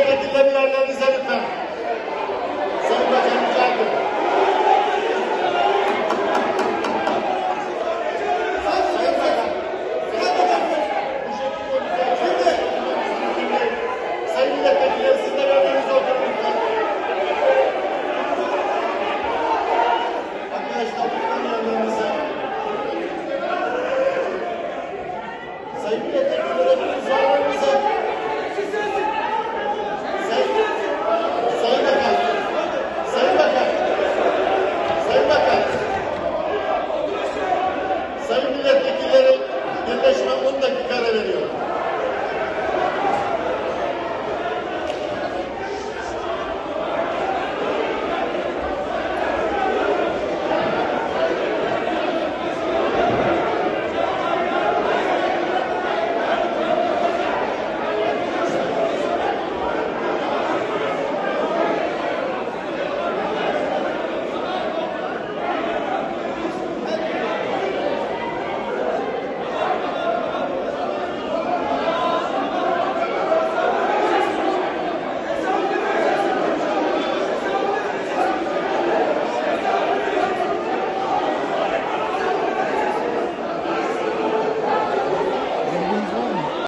Milletvekilleri yerlerinize lütfen. Sayın Bakan rica ediyorum. Sayın Milletvekili